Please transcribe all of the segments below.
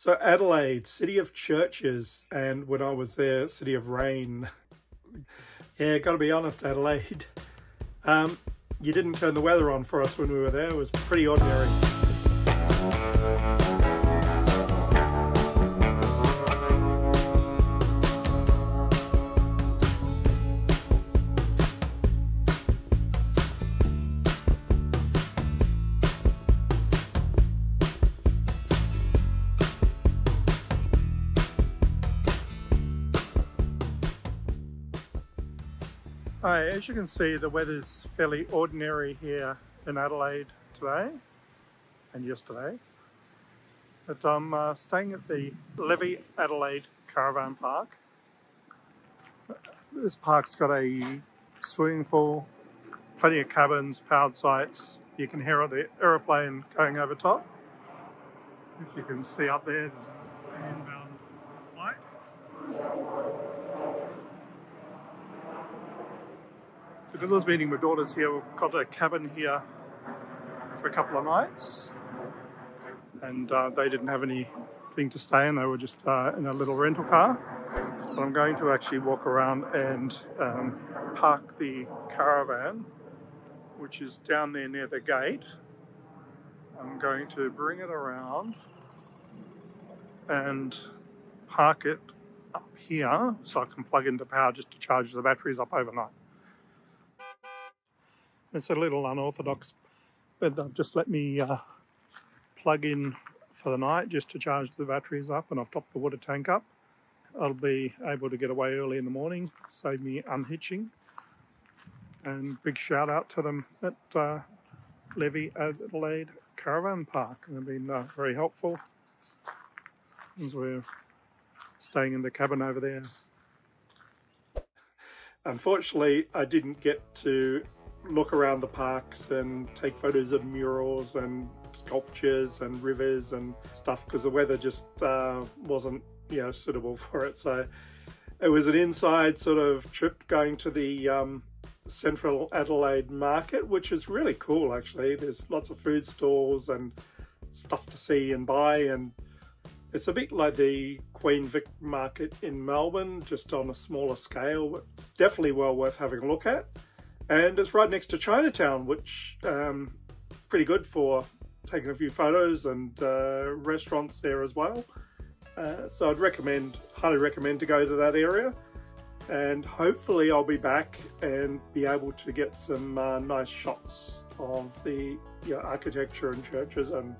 So Adelaide, city of churches, and when I was there, city of rain. yeah, got to be honest, Adelaide. Um, you didn't turn the weather on for us when we were there. It was pretty ordinary. Hi, as you can see, the weather's fairly ordinary here in Adelaide today and yesterday. But I'm uh, staying at the Levi Adelaide Caravan Park. This park's got a swimming pool, plenty of cabins, powered sites. You can hear the aeroplane going over top. If you can see up there, there's an inbound flight. Because I was meeting my daughters here, we've got a cabin here for a couple of nights. And uh, they didn't have anything to stay in, they were just uh, in a little rental car. But I'm going to actually walk around and um, park the caravan, which is down there near the gate. I'm going to bring it around and park it up here so I can plug into power just to charge the batteries up overnight. It's a little unorthodox, but they've just let me uh, plug in for the night just to charge the batteries up and I've topped the water tank up. I'll be able to get away early in the morning, save me unhitching. And big shout out to them at uh, Levi Adelaide Caravan Park. They've been uh, very helpful as we're staying in the cabin over there. Unfortunately, I didn't get to look around the parks and take photos of murals and sculptures and rivers and stuff because the weather just uh, wasn't you know suitable for it. So it was an inside sort of trip going to the um, central Adelaide market which is really cool actually. There's lots of food stalls and stuff to see and buy and it's a bit like the Queen Vic market in Melbourne just on a smaller scale but definitely well worth having a look at and it's right next to Chinatown, which um, pretty good for taking a few photos and uh, restaurants there as well. Uh, so I'd recommend, highly recommend to go to that area. And hopefully I'll be back and be able to get some uh, nice shots of the you know, architecture and churches and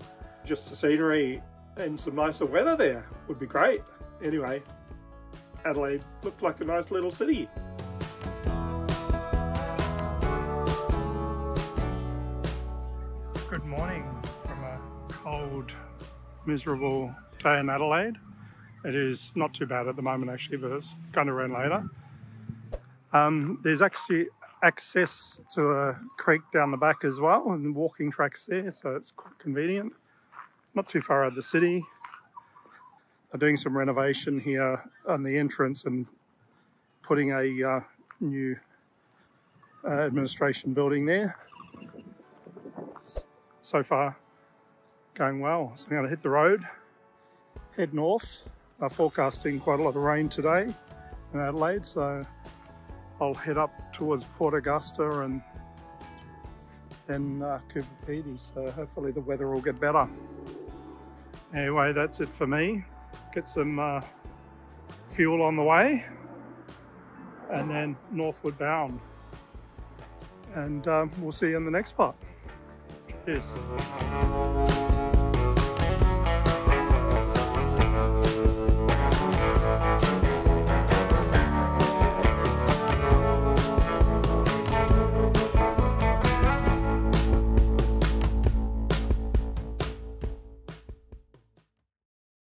just the scenery and some nicer weather there would be great. Anyway, Adelaide looked like a nice little city. Miserable day in Adelaide. It is not too bad at the moment actually, but it's going to rain later. Um, there's actually access to a creek down the back as well and walking tracks there, so it's quite convenient. Not too far out of the city. They're doing some renovation here on the entrance and putting a uh, new uh, administration building there so far going well. So I'm going to hit the road, head north. I'm forecasting quite a lot of rain today in Adelaide, so I'll head up towards Port Augusta and then uh, Coober Pedy, so hopefully the weather will get better. Anyway, that's it for me. Get some uh, fuel on the way and then northward bound. And um, we'll see you in the next part. Peace.